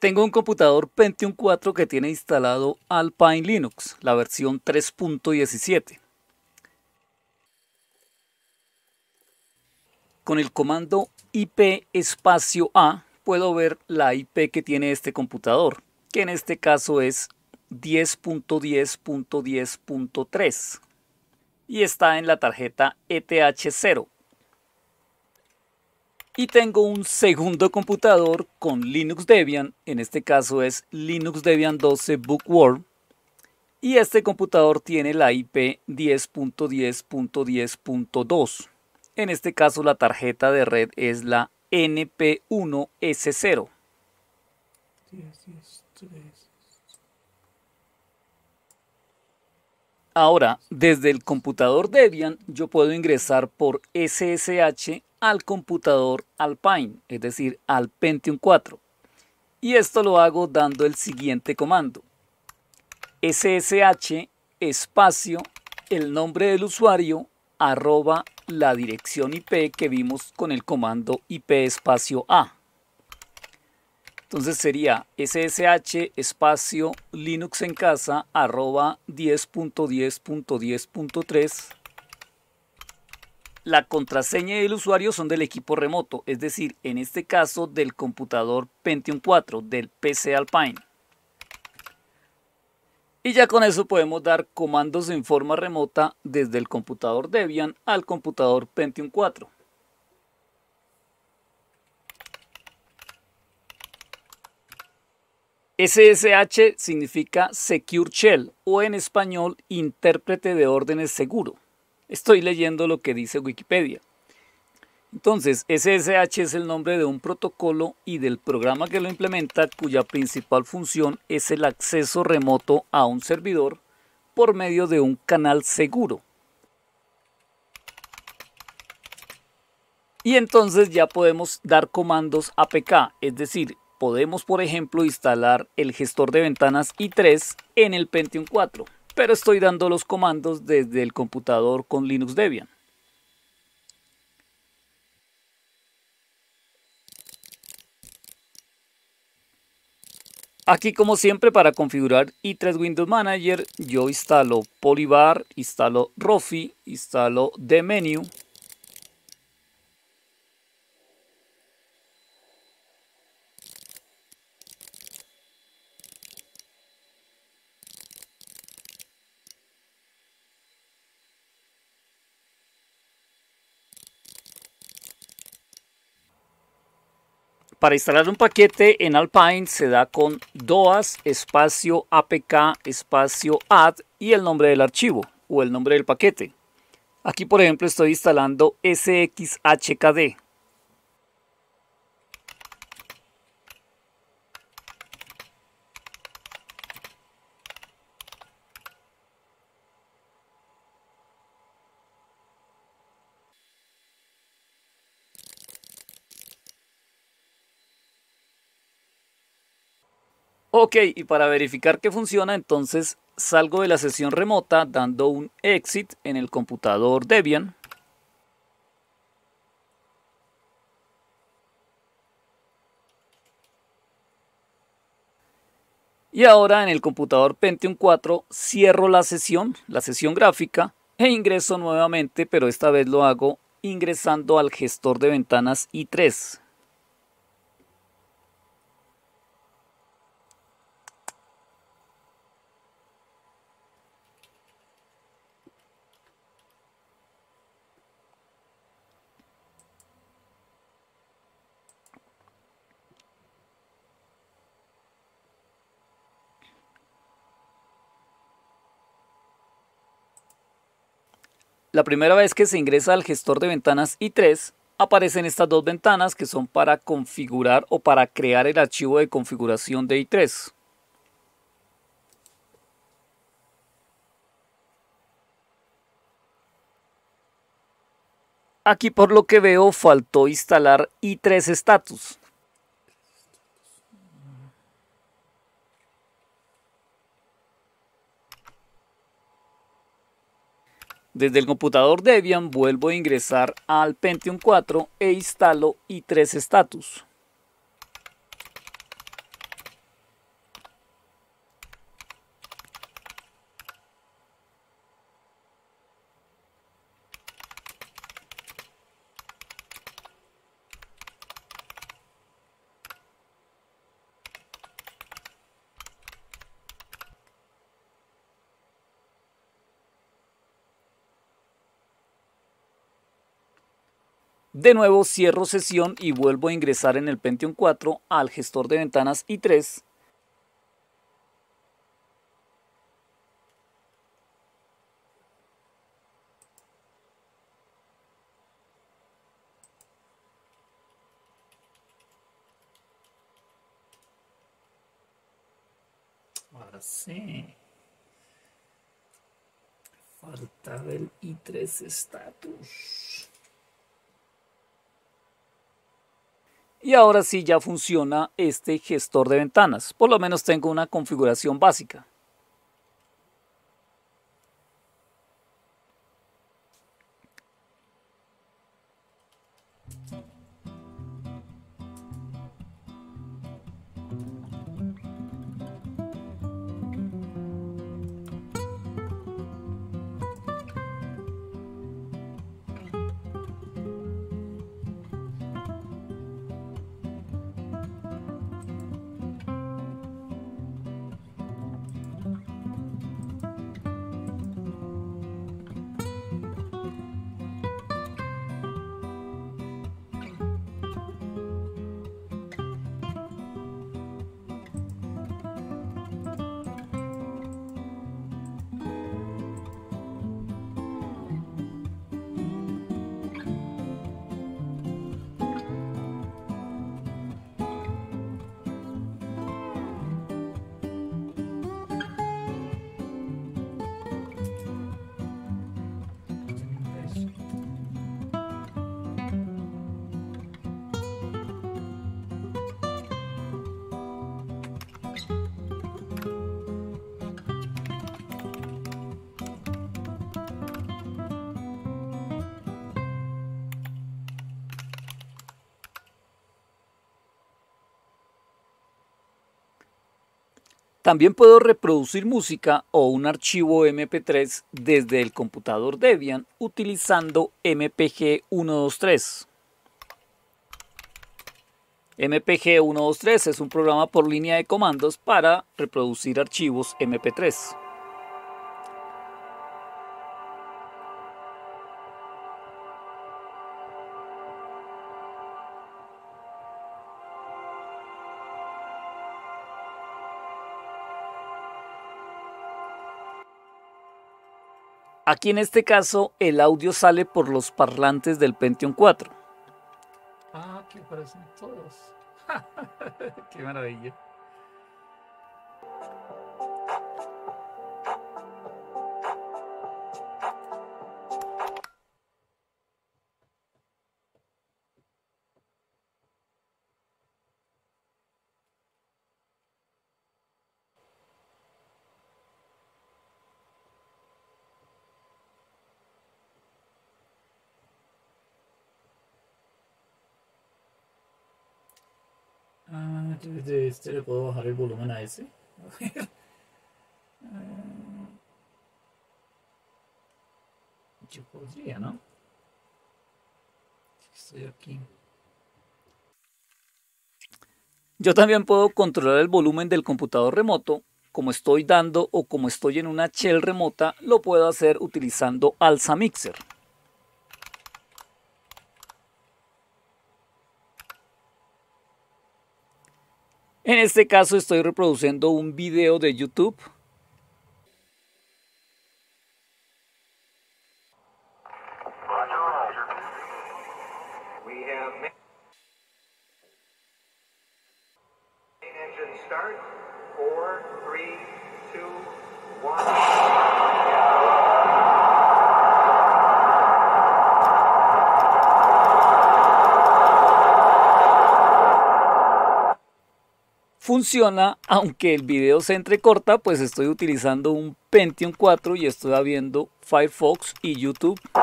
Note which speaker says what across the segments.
Speaker 1: Tengo un computador Pentium 4 que tiene instalado Alpine Linux, la versión 3.17. Con el comando IP espacio A puedo ver la IP que tiene este computador, que en este caso es 10.10.10.3 y está en la tarjeta ETH0 y tengo un segundo computador con Linux Debian, en este caso es Linux Debian 12 Bookworm, y este computador tiene la IP 10.10.10.2. En este caso la tarjeta de red es la NP1S0. Ahora, desde el computador Debian yo puedo ingresar por SSH al computador Alpine, es decir, al Pentium 4. Y esto lo hago dando el siguiente comando. SSH espacio el nombre del usuario arroba la dirección IP que vimos con el comando IP espacio A. Entonces sería ssh espacio linux en casa arroba 10.10.10.3 la contraseña y el usuario son del equipo remoto, es decir, en este caso del computador Pentium 4 del PC Alpine. Y ya con eso podemos dar comandos en forma remota desde el computador Debian al computador Pentium 4. SSH significa Secure Shell o en español intérprete de órdenes seguro. Estoy leyendo lo que dice Wikipedia. Entonces, SSH es el nombre de un protocolo y del programa que lo implementa cuya principal función es el acceso remoto a un servidor por medio de un canal seguro. Y entonces ya podemos dar comandos APK, es decir, podemos por ejemplo instalar el gestor de ventanas i3 en el Pentium 4 pero estoy dando los comandos desde el computador con Linux Debian. Aquí como siempre para configurar i3 Windows Manager yo instalo Polybar, instalo Rofi, instalo Menu. Para instalar un paquete en Alpine se da con doas espacio apk espacio add y el nombre del archivo o el nombre del paquete. Aquí por ejemplo estoy instalando sxhkd Ok, y para verificar que funciona, entonces salgo de la sesión remota dando un exit en el computador Debian. Y ahora en el computador Pentium 4 cierro la sesión, la sesión gráfica, e ingreso nuevamente, pero esta vez lo hago ingresando al gestor de ventanas i3. La primera vez que se ingresa al gestor de ventanas i3, aparecen estas dos ventanas que son para configurar o para crear el archivo de configuración de i3. Aquí por lo que veo faltó instalar i3 status. Desde el computador Debian vuelvo a ingresar al Pentium 4 e instalo i3 Status. De nuevo cierro sesión y vuelvo a ingresar en el Pentium 4 al gestor de ventanas i3
Speaker 2: Ahora sí. Faltaba el i3 status.
Speaker 1: Y ahora sí ya funciona este gestor de ventanas. Por lo menos tengo una configuración básica. También puedo reproducir música o un archivo MP3 desde el computador Debian utilizando MPG 123. MPG 123 es un programa por línea de comandos para reproducir archivos MP3. Aquí en este caso el audio sale por los parlantes del Pentium 4.
Speaker 2: Ah, que aparecen todos. Qué maravilla. Ah, de este le puedo bajar el volumen a ese. Yo podría, ¿no? Estoy aquí.
Speaker 1: Yo también puedo controlar el volumen del computador remoto. Como estoy dando o como estoy en una shell remota, lo puedo hacer utilizando Alza Mixer. En este caso estoy reproduciendo un video de YouTube. Funciona, aunque el video se entrecorta, pues estoy utilizando un Pentium 4 y estoy viendo Firefox y YouTube.
Speaker 3: You're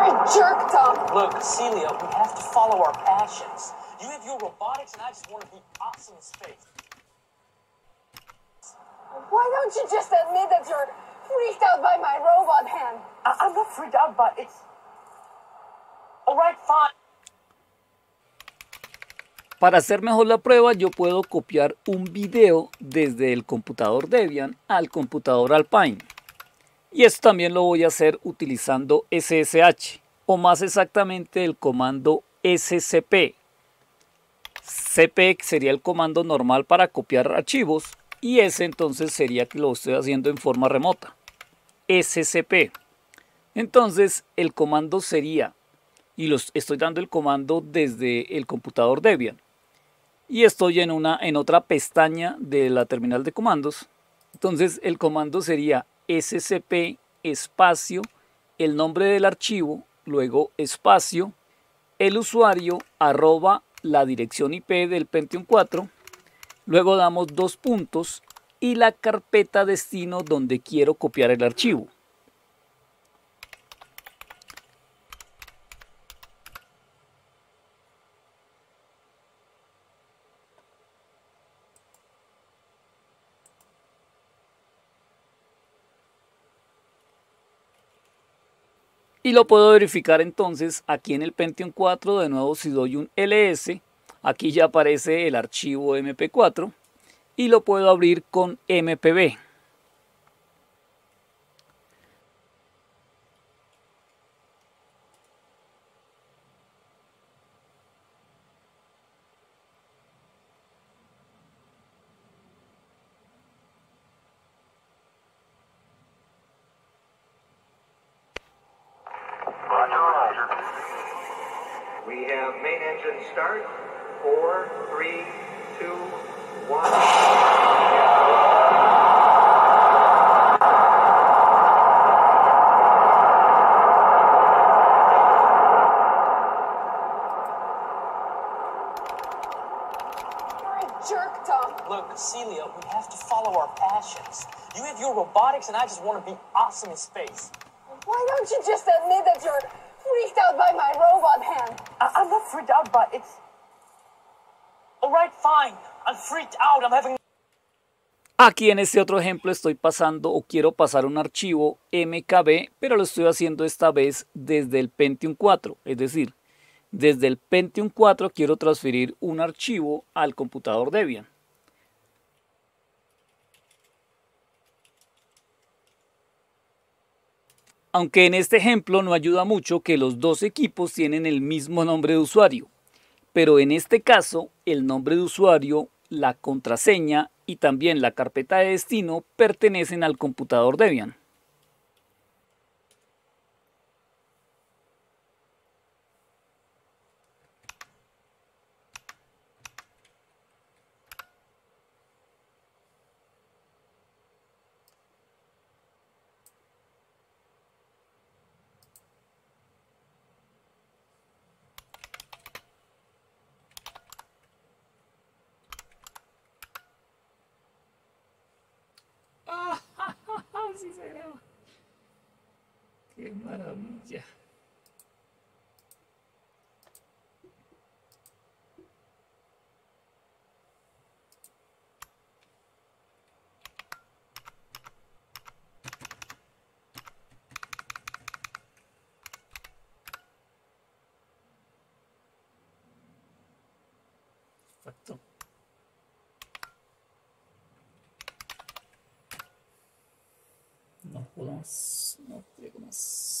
Speaker 3: a jerk, Tom.
Speaker 4: Look, Celia, we have to follow our passions. You have your robotics, and I just want to be awesome in space.
Speaker 3: Why don't you just admit that you're freaked out by my robot hand?
Speaker 4: I- I'm not freaked out by it. It's. All right, fine.
Speaker 1: Para hacer mejor la prueba, yo puedo copiar un video desde el computador Debian al computador Alpine. Y esto también lo voy a hacer utilizando SSH o más exactamente el comando SCP. CP sería el comando normal para copiar archivos y S entonces sería que lo estoy haciendo en forma remota. SCP. Entonces el comando sería, y los estoy dando el comando desde el computador Debian. Y estoy en, una, en otra pestaña de la terminal de comandos. Entonces el comando sería scp espacio, el nombre del archivo, luego espacio, el usuario, arroba la dirección IP del Pentium 4, luego damos dos puntos y la carpeta destino donde quiero copiar el archivo. Y lo puedo verificar entonces aquí en el Pentium 4, de nuevo si doy un ls, aquí ya aparece el archivo mp4 y lo puedo abrir con mpb.
Speaker 5: We have main engine start. Four, three, two, one.
Speaker 3: You're a jerk, Tom.
Speaker 4: Look, Celia, we have to follow our passions. You have your robotics, and I just want to be awesome in space.
Speaker 3: Why don't you just admit that you're freaked out by my robot hand?
Speaker 4: I- I'm not freaked out by it's. All right, fine. I'm freaked out. I'm having.
Speaker 1: Aquí en este otro ejemplo estoy pasando o quiero pasar un archivo MKB, pero lo estoy haciendo esta vez desde el Pentium 4, es decir, desde el Pentium 4 quiero transferir un archivo al computador Debian. Aunque en este ejemplo no ayuda mucho que los dos equipos tienen el mismo nombre de usuario, pero en este caso el nombre de usuario, la contraseña y también la carpeta de destino pertenecen al computador Debian.
Speaker 2: Así se graba. Qué maravilla. No puedo más, no puedo más.